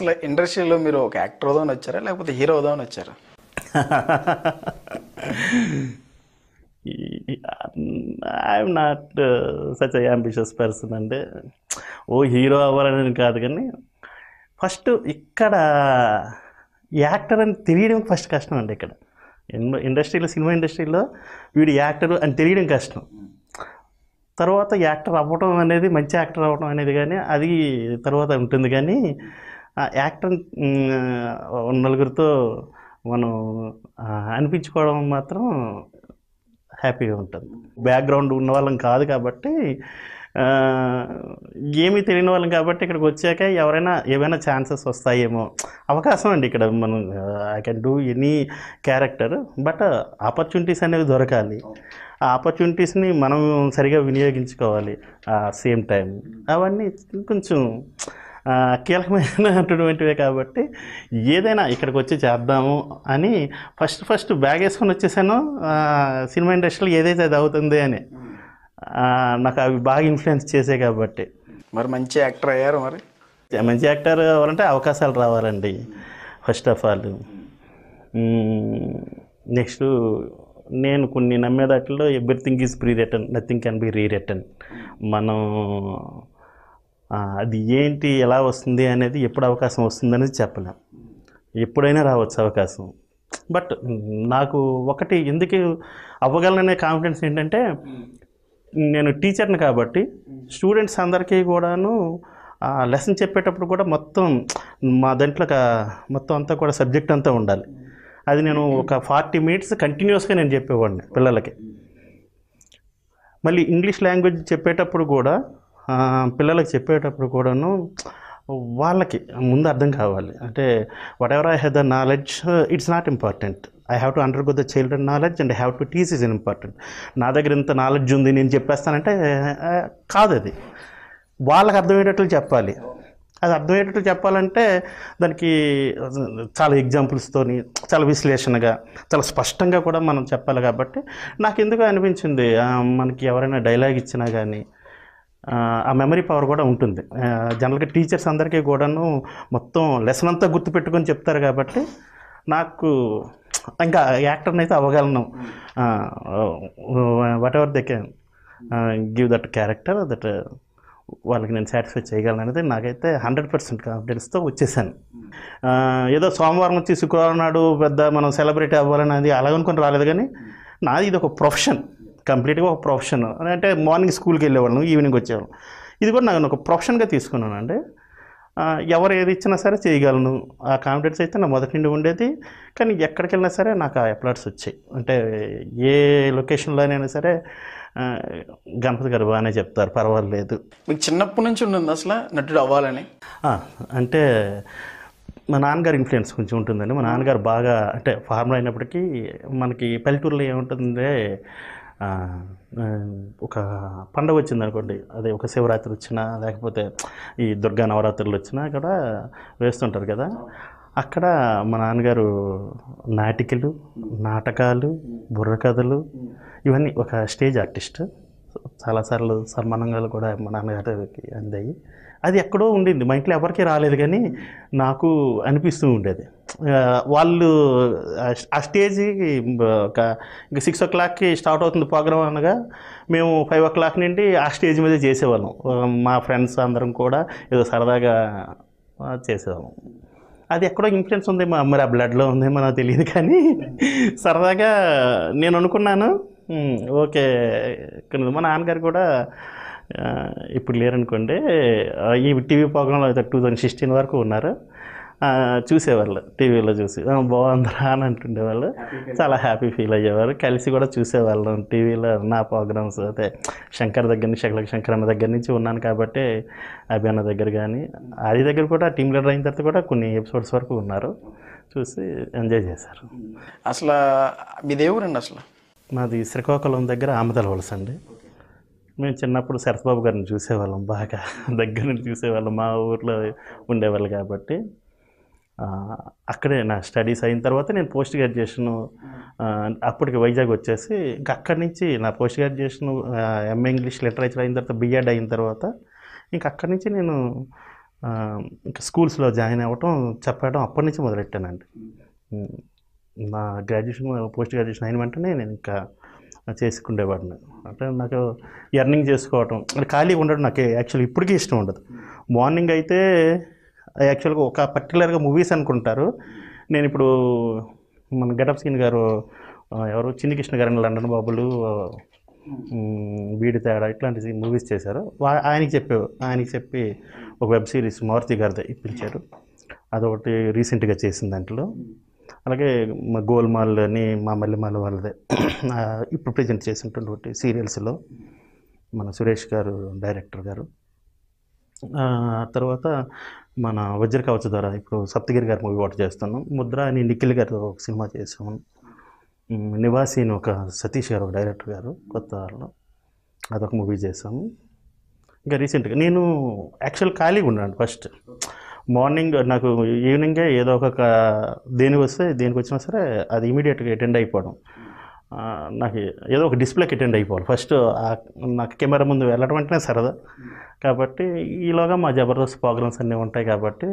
అసలు ఇండస్ట్రీలో మీరు ఒక యాక్టర్ అవుదామని వచ్చారా? లేకపోతే హీరో అవుదామని వచ్చారా? I'm not such ambitious person అంటే ఓ హీరో అవ్వాలని కాదు కానీ ఫస్ట్ ఇక్కడ యాక్టర్ అని తెలియడం ఫస్ట్ కష్టం అండి ఇక్కడ. ఇండస్ట్రీలో సినిమా ఇండస్ట్రీలో వీడు యాక్టర్ అని తెలియడం కష్టం. తర్వాత యాక్టర్ అవ్వడం అనేది మంచి యాక్టర్ అవ్వడం అనేది కానీ అది తర్వాత ఉంటుంది కానీ యాక్టర్ నలుగురితో మనం అనిపించుకోవడం మాత్రం హ్యాపీగా ఉంటుంది. బ్యాక్గ్రౌండ్ ఉన్న వాళ్ళం కాదు కాబట్టి ఏమీ తెలియని వాళ్ళం కాబట్టి ఇక్కడికి వచ్చాక ఎవరైనా ఏమైనా ఛాన్సెస్ వస్తాయేమో అవకాశం అండి ఇక్కడ మనం I can do any character but opportunities అనేవి దొరకాలి. ఆ ఆపర్చునిటీస్ని మనం సరిగా వినియోగించుకోవాలి సేమ్ టైం. అవన్నీ కొంచెం కీలకమైనటువంటివే కాబట్టి ఏదైనా ఇక్కడికి వచ్చి చేద్దాము అని ఫస్ట్ ఫస్ట్ బ్యాగ్ వేసుకొని వచ్చేసాను. సినిమా ఇండస్ట్రీలో ఏదైతే అది అవుతుంది అని. నాకు అవి బాగా ఇన్ఫ్లుయెన్స్ చేసే కాబట్టి. మరి మంచి యాక్టర్ అయ్యారు మరి? మంచి యాక్టర్ అవ్వాలంటే అవకాశాలు రావాలండి ఫస్ట్ ఆఫ్ ఆల్. నెక్స్ట్ నేను కొన్ని నమ్మేదాటిలో everything is pre return nothing can be re return. మనం అది ఏంటి ఎలా వస్తుంది అనేది ఎప్పుడు అవకాశం వస్తుంది అనేది చెప్పలేం. ఎప్పుడైనా రావచ్చు అవకాశం. బట్ నాకు ఒకటి ఎందుకు అవ్వగలననే కాన్ఫిడెన్స్ ఏంటంటే నేను టీచర్ని కాబట్టి స్టూడెంట్స్ అందరికీ కూడాను లెసన్ చెప్పేటప్పుడు కూడా మొత్తం మా దాంట్లో మొత్తం అంతా కూడా సబ్జెక్ట్ అంతా ఉండాలి. అది నేను ఒక ఫార్టీ మినిట్స్ కంటిన్యూస్గా నేను చెప్పేవాడిని పిల్లలకి. మళ్ళీ ఇంగ్లీష్ లాంగ్వేజ్ చెప్పేటప్పుడు కూడా పిల్లలకు చెప్పేటప్పుడు కూడాను వాళ్ళకి ముందు అర్థం కావాలి. అంటే whatever I have the knowledge it's not important I have to undergo the children knowledge and I have to teach is important నా దగ్గర ఇంత నాలెడ్జ్ ఉంది నేను చెప్పేస్తానంటే కాదు అది. వాళ్ళకి అర్థమయ్యేటట్లు చెప్పాలి. అది అర్థమయ్యేటట్లు చెప్పాలంటే దానికి చాలా ఎగ్జాంపుల్స్తోని చాలా విశ్లేషణగా చాలా స్పష్టంగా కూడా మనం చెప్పాలి కాబట్టి నాకు ఎందుకు అనిపించింది? మనకి ఎవరైనా డైలాగ్ ఇచ్చినా కానీ ఆ, మెమరీ పవర్ కూడా ఉంటుంది. జనరల్గా టీచర్స్ అందరికీ కూడాను మొత్తం లెసన్ అంతా గుర్తుపెట్టుకొని చెప్తారు కాబట్టి నాకు ఇంకా యాక్టర్ని అయితే అవ్వగలను. Whatever they can give that character that వాళ్ళకి నేను సాటిస్ఫై చేయగలను అనేది నాకైతే హండ్రెడ్ పర్సెంట్ కాన్ఫిడెన్స్తో వచ్చేసాను. ఏదో సోమవారం వచ్చి శుక్రవారం నాడు పెద్ద మనం సెలబ్రిటీ అవ్వాలని అది అలాగనుకొని రాలేదు కానీ నాది ఇది ఒక ప్రొఫెషన్ కంప్లీట్గా ఒక ప్రొఫెషన్. అంటే మార్నింగ్ స్కూల్కి వెళ్ళేవాళ్ళం ఈవినింగ్ వచ్చేవాళ్ళం. ఇది కూడా నాకు ఒక ప్రొఫెషన్గా తీసుకున్నాను అంటే ఆ, ఎవరు ఏది ఇచ్చినా సరే చేయగలను. ఆ కాన్ఫిడెన్స్ అయితే నా మొదటి నుండి ఉండేది. కానీ ఎక్కడికి వెళ్ళినా సరే నాకు ఆ అప్లాట్స్ వచ్చాయి. అంటే ఏ లొకేషన్లోనైనా సరే గణపతి గారు బాగానే చెప్తారు పర్వాలేదు. మీకు చిన్నప్పటి నుంచి ఉంటుంది అసలు నటుడు అవ్వాలని? అంటే మా నాన్నగారి ఇన్ఫ్లుయెన్స్ కొంచెం ఉంటుందండి. మా నాన్నగారు బాగా అంటే ఫార్మర్ అయినప్పటికీ మనకి పల్లెటూరులో ఏముంటుందంటే ఒక పండగ వచ్చింది అనుకోండి అదే ఒక శివరాత్రి వచ్చినా లేకపోతే ఈ దుర్గా నవరాత్రులు వచ్చినా కూడా వేస్తుంటారు కదా. అక్కడ మా నాన్నగారు నాటికలు నాటకాలు బుర్రకథలు ఇవన్నీ ఒక స్టేజ్ ఆర్టిస్ట్. చాలాసార్లు సన్మానంగా కూడా మా నాన్నగారికి అందాయి. అది ఎక్కడో ఉండింది మా ఇంట్లో ఎవరికీ రాలేదు కానీ నాకు అనిపిస్తూ ఉండేది. వాళ్ళు ఆ- స్టేజ్ ఒక ఇంకా సిక్స్ ఓ క్లాక్కి స్టార్ట్ అవుతుంది ప్రోగ్రామ్ అనగా మేము ఫైవ్ ఓ క్లాక్ నుండి ఆ స్టేజ్ మీద చేసేవాళ్ళం. మా ఫ్రెండ్స్ అందరం కూడా ఏదో సరదాగా చేసేవాళ్ళం. అది ఎక్కడో ఇన్ఫ్లుయెన్స్ ఉంది మా మరి ఆ బ్లడ్లో ఉందేమో నాకు తెలియదు కానీ సరదాగా నేను అనుకున్నాను ఓకే మా నాన్నగారు కూడా ఇప్పుడు లేరనుకోండి ఈ టీవీ ప్రోగ్రాంలో అయితే టూ థౌజండ్ సిక్స్టీన్ వరకు ఉన్నారు. చూసేవాళ్ళు టీవీలో చూసి. "ఆ, బాగుందిరా అని అంటుండేవాళ్ళు. చాలా హ్యాపీ ఫీల్ అయ్యేవారు. కలిసి కూడా చూసేవాళ్ళం టీవీలో. నా ప్రోగ్రామ్స్ అయితే శంకర్ దగ్గర నుంచి శకలక శంకర్ అన్న దగ్గర నుంచి ఉన్నాను కాబట్టి అభి అన్న దగ్గర కానీ ఆది దగ్గర కూడా టీమ్ లీడర్ అయిన తర్వాత కూడా కొన్ని ఎపిసోడ్స్ వరకు ఉన్నారు. చూసి ఎంజాయ్ చేశారు. అసలు మీ దేవురండి అసలు? మాది శ్రీకాకుళం దగ్గర ఆమదల వలస అండి. మేము చిన్నప్పుడు శరత్బాబు గారిని చూసేవాళ్ళం బాగా దగ్గర నుంచి చూసేవాళ్ళం. మా ఊర్లో ఉండేవాళ్ళు కాబట్టి. అక్కడే నా స్టడీస్ అయిన తర్వాత నేను పోస్ట్ గ్రాడ్యుయేషన్ అప్పటికి వైజాగ్ వచ్చేసి ఇంకా అక్కడి నుంచి నా post graduation MA English literature అయిన తర్వాత బిఎడ్ అయిన తర్వాత ఇంకా అక్కడి నుంచి నేను ఇంకా స్కూల్స్లో జాయిన్ అవ్వటం చెప్పడం అప్పటి నుంచి మొదలెట్టానండి. నా గ్రాడ్యుయేషన్ పోస్ట్ గ్రాడ్యుయేషన్ అయిన వెంటనే నేను ఇంకా చేసుకుండేవాడిని. అంటే నాకు ఎర్నింగ్ చేసుకోవటం అంటే ఖాళీగా ఉండడం నాకు యాక్చువల్లీ ఇప్పటికీ ఇష్టం ఉండదు. మార్నింగ్ అయితే యాక్చువల్గా ఒక పర్టికులర్గా మూవీస్ అనుకుంటారు. నేను ఇప్పుడు మన గెటప్ సీన్ గారు ఎవరు? చిన్ని కృష్ణ గారు లండన్ బాబులు వీడి తేడా ఇట్లాంటి మూవీస్ చేశారు. వా- ఆయనకి చెప్పే ఆయనకి చెప్పి ఒక వెబ్ సిరీస్ మారుతి గారిది ఇప్పించారు. అదొకటి రీసెంట్గా చేసిన దాంట్లో. అలాగే మా గోల్మాల్ అని మా మల్లెమాల వాళ్ళదే. ఇప్పుడు ప్రజెంట్ చేసినటువంటి సీరియల్స్లో మన సురేష్ గారు డైరెక్టర్ గారు. తర్వాత మన వజ్ర కవచ ద్వారా ఇప్పుడు సప్తగిరి గారి మూవీ ఒకటి చేస్తున్నాం. ముద్ర అని నిఖిల్ గారు ఒక సినిమా చేసాము నివాసి అని ఒక సతీష్ గారు ఒక డైరెక్టర్ గారు కొత్త వాళ్ళలో అదొక మూవీ చేసాము ఇంకా రీసెంట్గా నేను యాక్చువల్ ఖాళీగా ఉన్నాను ఫస్ట్. మార్నింగ్ నాకు ఈవినింగే ఏదో ఒక దేనికి వస్తే దేనికి వచ్చినా సరే అది ఇమీడియట్గా అటెండ్ అయిపోవడం. నాకు ఏదో ఒక డిస్ప్లేకి అటెండ్ అయిపోవాలి. ఫస్ట్ నాకు కెమెరా ముందు వెళ్ళడం అంటేనే సరదా. కాబట్టి ఈలోగా మా జబర్దస్త్ ప్రోగ్రామ్స్ అన్నీ ఉంటాయి కాబట్టి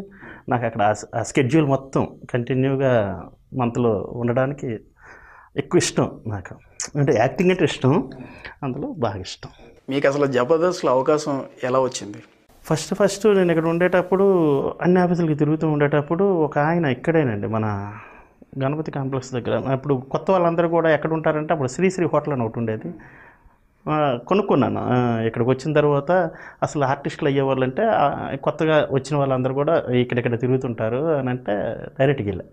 నాకు అక్కడ ఆ స్కెడ్యూల్ మొత్తం కంటిన్యూగా మంత్లో ఉండడానికి ఎక్కువ ఇష్టం నాకు. అంటే యాక్టింగ్ అంటే ఇష్టం అందులో బాగా ఇష్టం. మీకు అసలు జబర్దస్త్లో అవకాశం ఎలా వచ్చింది? ఫస్ట్ ఫస్ట్ నేను ఇక్కడ ఉండేటప్పుడు అన్ని ఆఫీసులకి తిరుగుతూ ఉండేటప్పుడు ఒక ఆయన ఇక్కడేనండి మన గణపతి కాంప్లెక్స్ దగ్గర. అప్పుడు కొత్త వాళ్ళందరూ కూడా ఎక్కడ ఉంటారంటే అప్పుడు శ్రీశ్రీ హోటల్ అని ఒకటి ఉండేది. కొనుక్కున్నాను. ఇక్కడికి వచ్చిన తర్వాత అసలు ఆర్టిస్టులు అయ్యేవాళ్ళు అంటే కొత్తగా వచ్చిన వాళ్ళందరూ కూడా ఇక్కడెక్కడ తిరుగుతుంటారు అని అంటే డైరెక్ట్గా వెళ్ళా.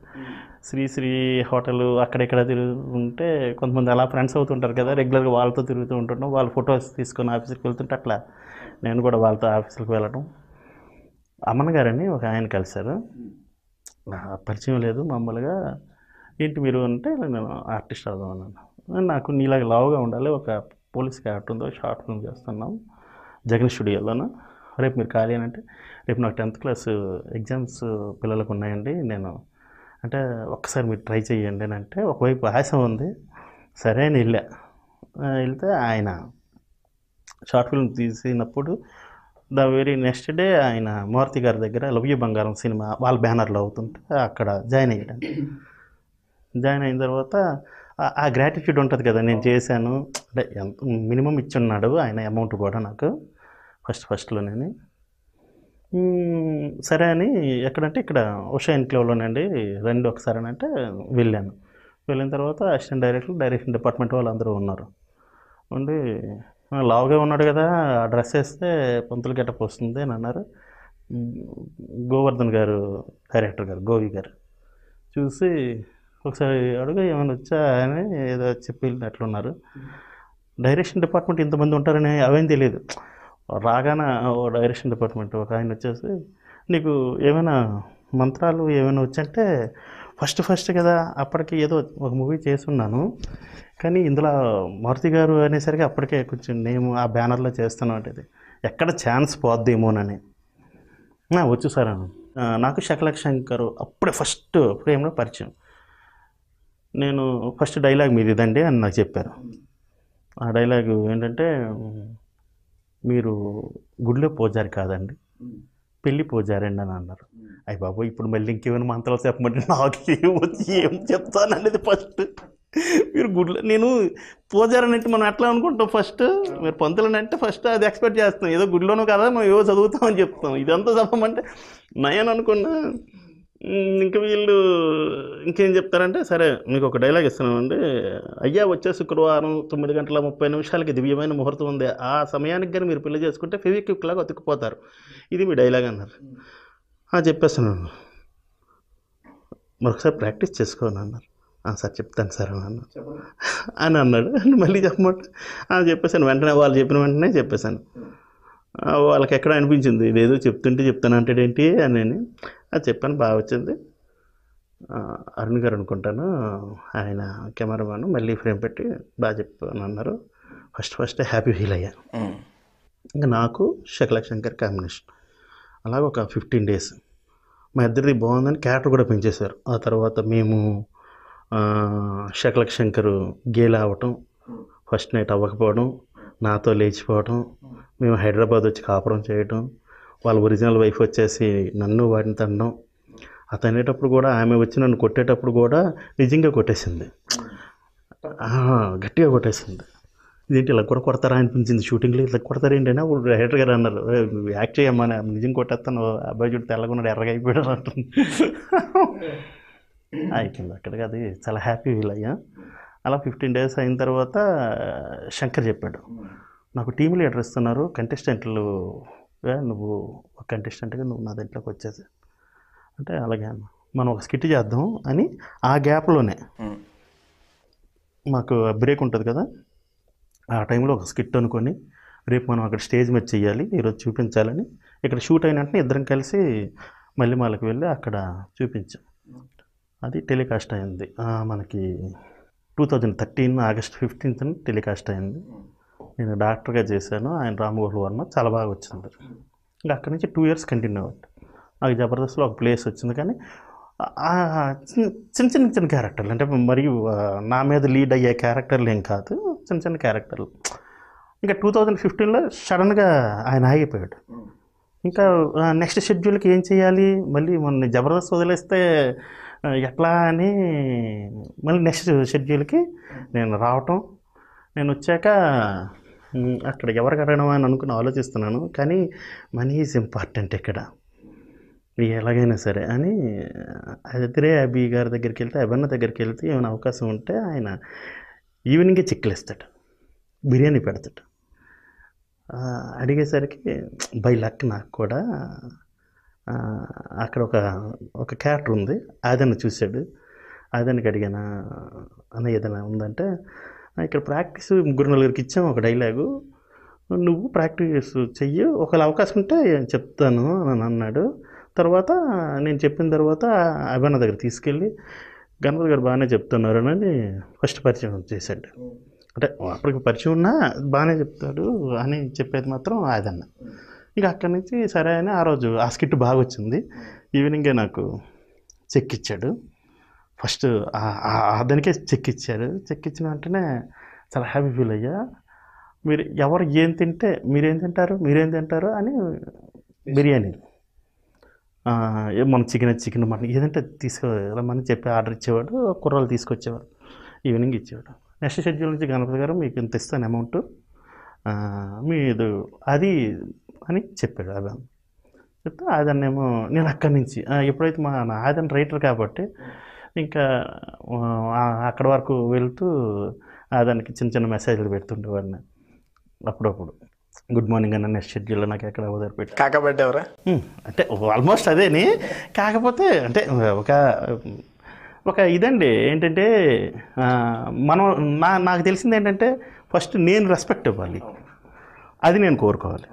శ్రీశ్రీ హోటల్ అక్కడెక్కడ తిరుగుతుంటే కొంతమంది అలా ఫ్రెండ్స్ అవుతుంటారు కదా రెగ్యులర్గా వాళ్ళతో తిరుగుతూ ఉంటున్నాం వాళ్ళ ఫొటోస్ తీసుకొని ఆఫీస్కి వెళ్తుంటే అట్లా నేను కూడా వాళ్ళతో ఆఫీసులకు వెళ్ళడం అమ్మన్ గారని ఒక ఆయన కలిశారు. పరిచయం లేదు మామూలుగా. ఏంటి మీరు అంటే నేను ఆర్టిస్ట్ అవుదాం అన్నాను. నాకు నీలాగా లావుగా ఉండాలి. ఒక పోలీస్ క్యారెక్టర్ ఉందో షార్ట్ ఫిల్మ్ చేస్తున్నాం జగన్ స్టూడియోలోను. రేపు మీరు ఖాళీ అని అంటే రేపు నాకు టెన్త్ క్లాస్ ఎగ్జామ్స్ పిల్లలకు ఉన్నాయండి. నేను అంటే ఒక్కసారి మీరు ట్రై చేయండి అని అంటే ఒకవైపు ఆశ ఉంది. సరే అని వెళ్ళా. వెళ్తే ఆయన షార్ట్ ఫిల్మ్ తీసినప్పుడు ద వెరీ నెక్స్ట్ డే ఆయన మారుతి గారి దగ్గర లవ్ యూ బంగారం సినిమా వాళ్ళ బ్యానర్లో అవుతుంటే అక్కడ జాయిన్ అయ్యాడు. జాయిన్ అయిన తర్వాత ఆ- గ్రాటిట్యూడ్ ఉంటుంది కదా నేను చేశాను. అంటే ఎంత మినిమం ఇచ్చున్నాడు ఆయన అమౌంట్ కూడా నాకు ఫస్ట్ ఫస్ట్లోనే సరే అని ఎక్కడంటే ఇక్కడ ఉషా ఎన్క్లేవ్లోనండి రండి ఒకసారి అని అంటే వెళ్ళాను. వెళ్ళిన తర్వాత అసిస్టెంట్ డైరెక్టర్ డైరెక్షన్ డిపార్ట్మెంట్ వాళ్ళందరూ ఉన్నారు. ఉండి లావుగా ఉన్నాడు కదా ఆ డ్రెస్ వేస్తే పంతులు గెటప్ వస్తుంది అని అన్నారు. గోవర్ధన్ గారు డైరెక్టర్ గారు గోవి గారు చూసి ఒకసారి అడుగు ఏమైనా వచ్చా అని ఏదో చెప్పి అట్లున్నారు. డైరెక్షన్ డిపార్ట్మెంట్ ఇంతమంది ఉంటారని అవేం తెలియదు. రాగాన ఓ డైరెక్షన్ డిపార్ట్మెంట్ ఒక ఆయన వచ్చేసి నీకు ఏమైనా మంత్రాలు ఏమైనా వచ్చంటే ఫస్ట్ ఫస్ట్ కదా అప్పటికి ఏదో ఒక మూవీ చేస్తున్నాను. కానీ ఇందులో మారుతి గారు అనేసరికి అప్పటికే కొంచెం నేను ఆ బ్యానర్లో చేస్తాను అంటే ఎక్కడ ఛాన్స్ పోద్దేమోనని. వచ్చు సార్ అను నాకు శకలక్ శంకర్ అప్పుడే ఫస్ట్ ఫ్రేమ్లో పరిచయం. నేను ఫస్ట్ డైలాగ్ మీది ఇదండి అని నాకు చెప్పారు. ఆ డైలాగ్ ఏంటంటే మీరు గుడిలో పూజారి కాదండి. పెళ్ళి పూజారండి అని అన్నారు. అయ్యి బాబు ఇప్పుడు మళ్ళీ ఇంకేమైనా మంత్రాలు చెప్పమంటే నాకు ఏం వచ్చి ఏం చెప్తాను అనేది ఫస్ట్. మీరు గుడ్లో నేను పూజారని అంటే మనం ఎట్లా అనుకుంటాం ఫస్ట్? మీరు పంతులని అంటే ఫస్ట్ అది ఎక్స్పెక్ట్ చేస్తాం. ఏదో గుడిలోనూ కదా మనం ఏవో చదువుతామని చెప్తాం. ఇదంతా చెప్పమంటే నయన్ అనుకున్నా ఇంక వీళ్ళు ఇంకేం చెప్తారంటే సరే మీకు ఒక డైలాగ్ ఇస్తున్నామండి అయ్యా వచ్చే శుక్రవారం తొమ్మిది గంటల ముప్పై నిమిషాలకి దివ్యమైన ముహూర్తం ఉంది. ఆ సమయానికి కానీ మీరు పెళ్ళి చేసుకుంటే ఫెవిక్విక్ లాగా అతుక్కుపోతారు ఇది మీ డైలాగ్ అన్నారు. చెప్పేస్తున్నాను. మరొకసారి ప్రాక్టీస్ చేసుకోను అన్నారు సార్ చెప్తాను సార్ అని అన్నారు అని అన్నాడు. మళ్ళీ చెప్పమంటే. చెప్పేసాను చెప్పేశాను. వెంటనే వాళ్ళు చెప్పిన వెంటనే చెప్పేశాను. వాళ్ళకి ఎక్కడ అనిపించింది? ఇదేదో చెప్తుంటే చెప్తాను అంటాడేంటి అని అని. అది చెప్పాను బాగా వచ్చింది. అరుణ్ గారు అనుకుంటాను ఆయన కెమెరామ్యాన్ మళ్ళీ ఫ్రేమ్ పెట్టి బాగా చెప్పాను అన్నారు ఫస్ట్ ఫస్ట్ హ్యాపీ ఫీల్ అయ్యాను. ఇంకా నాకు శకలక్ శంకర్ కాంబినేషన్. అలాగే ఒక ఫిఫ్టీన్ డేస్. మా ఇద్దరిది బాగుందని క్యారెక్టర్ కూడా పెంచేశారు. ఆ తర్వాత మేము శకలక్ శంకర్ గేలా అవ్వటం ఫస్ట్ నైట్ అవ్వకపోవడం నాతో లేచిపోవడం మేము హైదరాబాద్ వచ్చి కాపురం చేయటం వాళ్ళ ఒరిజినల్ వైఫ్ వచ్చేసి నన్ను వాడిని తనడం అతను అనేటప్పుడు కూడా ఆమె వచ్చి నన్ను కొట్టేటప్పుడు కూడా నిజంగా కొట్టేసింది. గట్టిగా కొట్టేసింది. ఇదేంటి ఇలా కూడా కొడతారా అనిపించింది షూటింగ్లో? ఇలా కొడతారు ఏంటి అని అప్పుడు డైరెక్టర్ గారు అన్నారు. యాక్ట్ చేయమ్మా నిజం కొట్టేస్తాను. అబ్బాయి చూడు తెల్లగా ఎర్రగా అయిపోయాడు అంటుంది. అయిపోయింది అక్కడికి. అది చాలా హ్యాపీ ఫీల్ అయ్యా. అలా ఫిఫ్టీన్ డేస్ అయిన తర్వాత శంకర్ చెప్పాడు. నాకు టీమ్ లీడర్ ఇస్తున్నారు కంటెస్టెంట్లు నువ్వు ఒక కంటెస్టెంట్గా నువ్వు నా దాంట్లోకి వచ్చేసి. అంటే అలాగే అన్న. మనం ఒక స్కిట్ చేద్దాం అని ఆ గ్యాప్లోనే. మాకు బ్రేక్ ఉంటుంది కదా? ఆ టైంలో ఒక స్కిట్ అనుకొని రేపు మనం అక్కడ స్టేజ్ మీద చెయ్యాలి ఈరోజు చూపించాలని. ఇక్కడ షూట్ అయిన వెంటనే ఇద్దరం కలిసి మల్లిమాలకు వెళ్ళి అక్కడ చూపించాం. అది టెలికాస్ట్ అయింది. మనకి two thousand thirteen August fifteenth telecast అయింది. నేను డాక్టర్గా చేశాను. ఆయన రామగోపాల్ వర్మ చాలా బాగా వచ్చింది. ఇంకా అక్కడి నుంచి టూ ఇయర్స్ కంటిన్యూ అవ్వండి నాకు జబర్దస్త్లో ఒక ప్లేస్ వచ్చింది కానీ చిన్న చిన్న చిన్న క్యారెక్టర్లు అంటే మరియు నా మీద లీడ్ అయ్యే క్యారెక్టర్లు ఏం కాదు. చిన్న చిన్న క్యారెక్టర్లు. ఇంకా టూ థౌజండ్ ఫిఫ్టీన్లో సడన్గా ఆయన ఆగిపోయాడు. ఇంకా నెక్స్ట్ షెడ్యూల్కి ఏం చేయాలి? మళ్ళీ మొన్న జబర్దస్త్ వదిలేస్తే ఎట్లా అని మళ్ళీ నెక్స్ట్ షెడ్యూల్కి నేను రావటం. నేను వచ్చాక అక్కడ ఎవరికి అడగడం అని అనుకుని ఆలోచిస్తున్నాను కానీ మనీ ఈజ్ ఇంపార్టెంట్ ఇక్కడ. ఎలాగైనా సరే అని అదిరే అబీ గారి దగ్గరికి వెళ్తే అభిన్న దగ్గరికి వెళ్తే ఏమైనా అవకాశం ఉంటే ఆయన ఈవినింగే చిక్కులేస్తాడు బిర్యానీ పెడతాడు. అడిగేసరికి బై లక్ నాకు కూడా అక్కడ ఒక ఒక క్యారెక్టర్ ఉంది అదన్న చూశాడు. అదన్నకి అడిగాను అన్న ఏదైనా ఉందంటే ఇక్కడ ప్రాక్టీస్ ముగ్గురు నలుగురికి ఇచ్చాము ఒక డైలాగు నువ్వు ప్రాక్టీస్ చెయ్యి ఒకవేళ అవకాశం ఉంటే చెప్తాను అని అన్నాడు. తర్వాత నేను చెప్పిన తర్వాత అభిన్న దగ్గర తీసుకెళ్ళి గణపతి గారు బాగానే చెప్తున్నారు అని ఫస్ట్ పరిచయం చేశాడు. అంటే అప్పటికి పరిచయం ఉన్నా బాగానే చెప్తాడు అని చెప్పేది మాత్రం అదన్న. ఇక అక్కడి నుంచి సరే అని ఆ రోజు ఆ స్కిట్ బాగా వచ్చింది. ఈవినింగే నాకు చెక్ ఇచ్చాడు. ఫస్ట్ దానికే చెక్ ఇచ్చారు. చెక్ ఇచ్చిన వెంటనే చాలా హ్యాపీ ఫీల్ అయ్యా. మీరు ఎవరు ఏం తింటే మీరేం తింటారు మీరేం తింటారు అని బిర్యానీ. ఏ మన చికెన్ చికెన్ మటన్ ఏదంటే తీసుకురమ్మని చెప్పి ఆర్డర్ ఇచ్చేవాడు కుర్రాలు తీసుకొచ్చేవాడు ఈవినింగ్ ఇచ్చేవాడు. నెక్స్ట్ షెడ్యూల్ నుంచి గణపతి గారు మీకు ఇంత ఇస్తాను అమౌంట్. మీరు అది అని చెప్పాడు అదన్ చెప్తే ఆదన్నేమో నేను అక్కడి నుంచి ఎప్పుడైతే మా నా ఆదన్ రైటర్ కాబట్టి ఇంకా అక్కడ వరకు వెళ్తూ ఆదానికి చిన్న చిన్న మెసేజ్లు పెడుతుండేవాడిని. అప్పుడప్పుడు. గుడ్ మార్నింగ్ అన్న నెక్స్ట్ షెడ్యూల్లో నాకు ఎక్కడ వదిలిపెట్టి కాకబెట్టేవరా అంటే ఆల్మోస్ట్ అదేని. కాకపోతే అంటే ఒక ఒక ఇదండి. ఏంటంటే మనం నా నాకు తెలిసింది ఏంటంటే ఫస్ట్ నేను రెస్పెక్ట్ ఇవ్వాలి. అది నేను కోరుకోవాలి.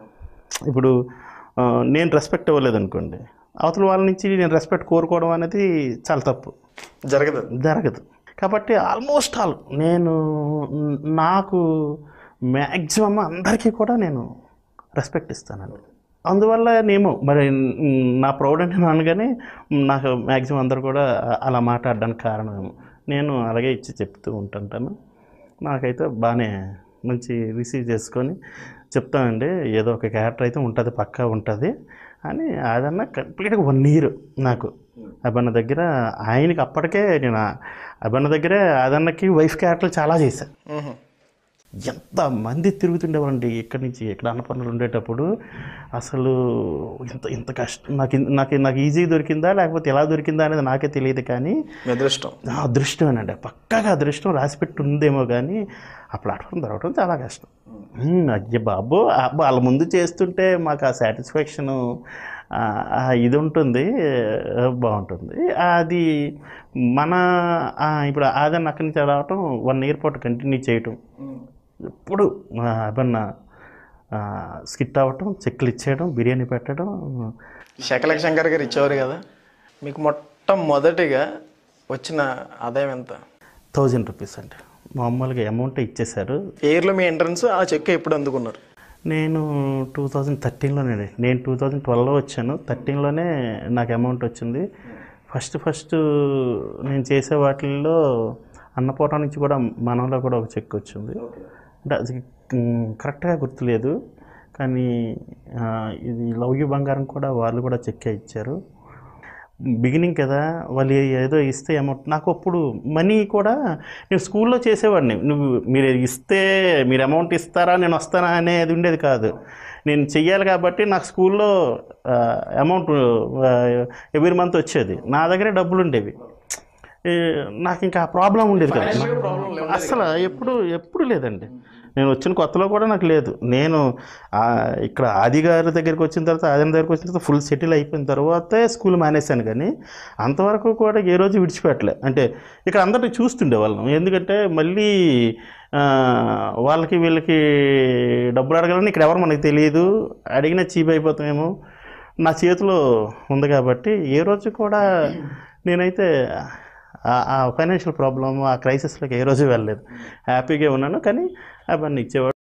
ఇప్పుడు నేను రెస్పెక్ట్ ఇవ్వలేదు అనుకోండి అవతల వాళ్ళ నుంచి నేను రెస్పెక్ట్ కోరుకోవడం అనేది చాలా తప్పు. జరగదు. జరగదు. కాబట్టి ఆల్మోస్ట్ ఆల్ నేను నాకు మ్యాక్సిమం అందరికీ కూడా నేను రెస్పెక్ట్ ఇస్తానండి. అందువల్ల నేమో మరి నా ప్రౌడ్ అంటే అనగానే నాకు మ్యాక్సిమం అందరు కూడా అలా మాట్లాడడానికి కారణం నేను అలాగే ఇచ్చి చెప్తూ ఉంటుంటాను నాకైతే బాగానే మంచి రిసీవ్ చేసుకొని చెప్తానండి. ఏదో ఒక క్యారెక్టర్ అయితే ఉంటుంది పక్కా ఉంటుంది. అని అదన్నా కంప్లీట్గా వన్ ఇయర్ నాకు. అబన్న దగ్గర ఆయనకి అప్పటికే నేను ఆ అబన్న దగ్గరే అదన్నకి వైఫ్ క్యారెక్టర్లు చాలా చేశాను. ఎంత మంది తిరుగుతుండేవారండి ఇక్కడి నుంచి ఇక్కడ అన్నపూర్ణలు ఉండేటప్పుడు. అసలు ఇంత ఇంత కష్టం నాకు నాకు నాకు ఈజీ దొరికిందా లేకపోతే ఎలా దొరికిందా అనేది నాకే తెలియదు కానీ అదృష్టం. అదృష్టమేనండి. పక్కాగా అదృష్టం రాసిపెట్టి ఉందేమో కానీ ఆ ప్లాట్ఫామ్ దొరకడం చాలా కష్టం. అయ్య బాబు వాళ్ళ ముందు చేస్తుంటే మాకు ఆ సాటిస్ఫాక్షను ఇది ఉంటుంది బాగుంటుంది అది మన ఇప్పుడు ఆదన్న అక్కడి నుంచి రావటం వన్ ఇయర్ పాటు కంటిన్యూ చేయటం. ఎప్పుడు అబన్న స్కిట్ అవ్వటం చెక్కులు ఇచ్చేయడం బిర్యానీ పెట్టడం. శకలక శంకర్ గారు ఇచ్చేవారు కదా? మీకు మొట్టమొదటిగా వచ్చిన ఆదాయం ఎంత? థౌజండ్ రూపీస్ అండి. మామూలుగా అమౌంట్ ఇచ్చేశారు. ఇయర్లో మీ ఎంట్రన్స్ ఆ చెక్ ఎప్పుడు అందుకున్నారు? నేను టూ థౌజండ్ థర్టీన్లోనే నేను టూ థౌజండ్ ట్వెల్వ్లో వచ్చాను. థర్టీన్లోనే నాకు అమౌంట్ వచ్చింది. ఫస్ట్ ఫస్ట్ నేను చేసే వాటిల్లో అన్నపూర్ణ నుంచి కూడా మనంలో కూడా ఒక చెక్ వచ్చింది. అంటే అది కరెక్ట్గా గుర్తులేదు. కానీ ఇది లవ్ యూ బంగారం కూడా వాళ్ళు కూడా చెక్కే ఇచ్చారు. బిగినింగ్ కదా వాళ్ళు ఏదో ఇస్తే అమౌంట్. నాకు అప్పుడు మనీ కూడా నేను స్కూల్లో చేసేవాడిని. నువ్వు మీరు ఇస్తే మీరు అమౌంట్ ఇస్తారా నేను వస్తానా అనేది ఉండేది కాదు. నేను చెయ్యాలి కాబట్టి నాకు స్కూల్లో అమౌంట్ ఎవ్రీ మంత్ వచ్చేది. నా దగ్గరే డబ్బులు ఉండేవి. నాకు ఇంకా ప్రాబ్లం ఉండేది కదా. అసలు ఎప్పుడు ఎప్పుడు లేదండి. నేను వచ్చిన కొత్తలో కూడా నాకు లేదు. నేను ఇక్కడ ఆది గారి దగ్గరికి వచ్చిన తర్వాత ఆదిన దగ్గరికి వచ్చిన తర్వాత ఫుల్ సెటిల్ అయిపోయిన తర్వాతే స్కూల్ మానేశాను కానీ అంతవరకు కూడా ఏ రోజు విడిచిపెట్టలే. అంటే ఇక్కడ అందరినీ చూస్తుండే వాళ్ళం ఎందుకంటే మళ్ళీ వాళ్ళకి వీళ్ళకి డబ్బులు అడగాలని ఇక్కడ ఎవరు మనకు తెలియదు. అడిగినా చీప్ అయిపోతామేమో నా చేతిలో ఉంది కాబట్టి ఏ రోజు కూడా నేనైతే ఆ ఫైనాన్షియల్ ప్రాబ్లమ్ ఆ క్రైసిస్లోకి ఏ రోజు వెళ్ళలేదు. హ్యాపీగా ఉన్నాను కానీ అవన్నీ ఇచ్చేవాడు